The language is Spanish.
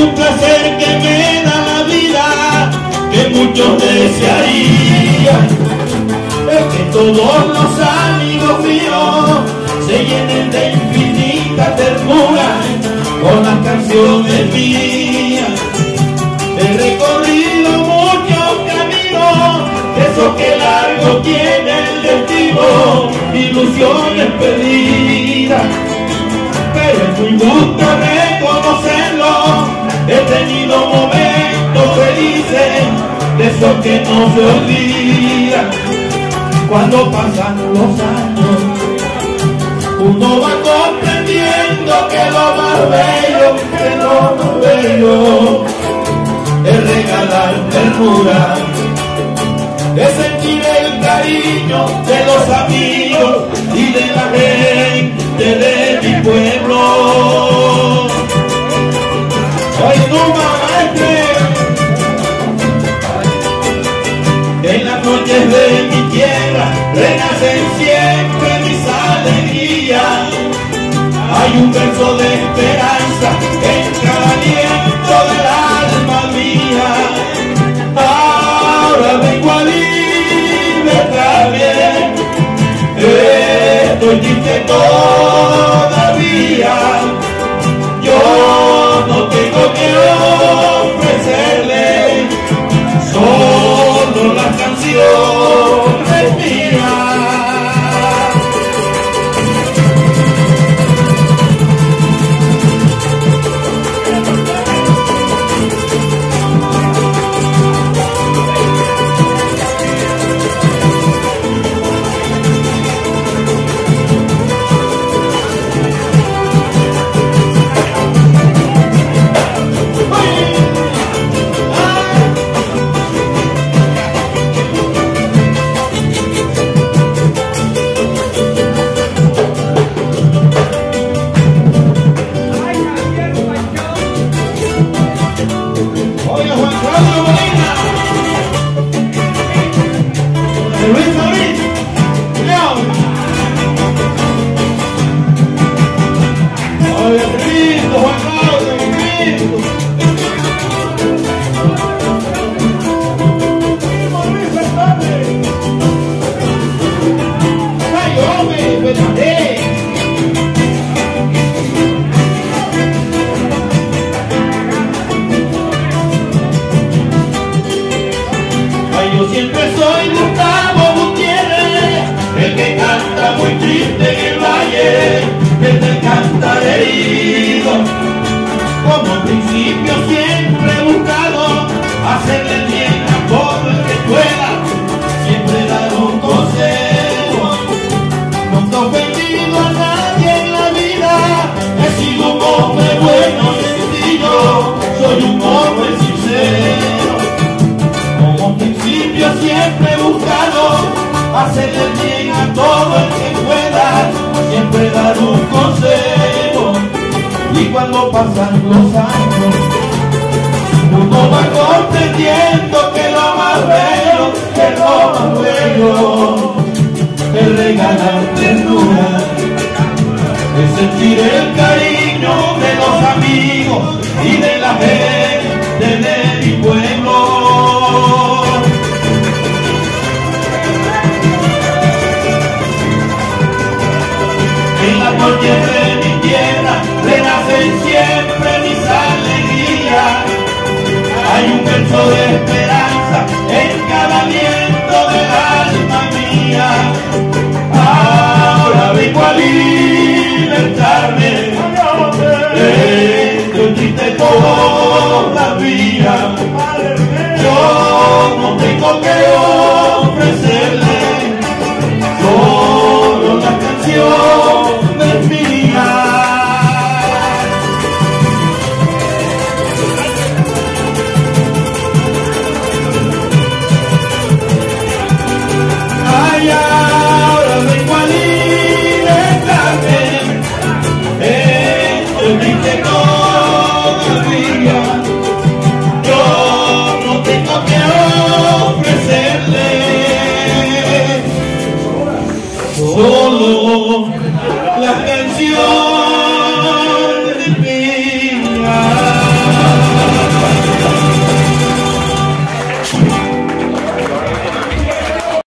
un placer que me da la vida, que muchos desearían. Es que todos los amigos míos se llenen de infinita ternura con las canciones mías. He recorrido muchos caminos, eso que largo tiene el destino, ilusiones perdidas, pero es muy gusto de esos que no se olvidan. Cuando pasan los años, uno va comprendiendo que lo más bello, que lo más bello es regalar ternura, es sentir el cariño de los amigos y de la gente de mi pueblo. Las noches de mi tierra renacen siempre mis alegrías. Hay un verso de esperanza en cada aliento del alma mía. Ahora vengo a libertarme, estoy triste. Triste en el valle, el del cantar herido. Como principio siempre he buscado hacerle Pasan los años, uno va comprendiendo que lo más bello, que lo más bello, es regalar ternura, es sentir el cariño de los amigos y de la gente de mi pueblo. En verso de esperanza en cada aliento del alma mía. Ahora vengo a libertarme. Estoy triste todavía. Yo no tengo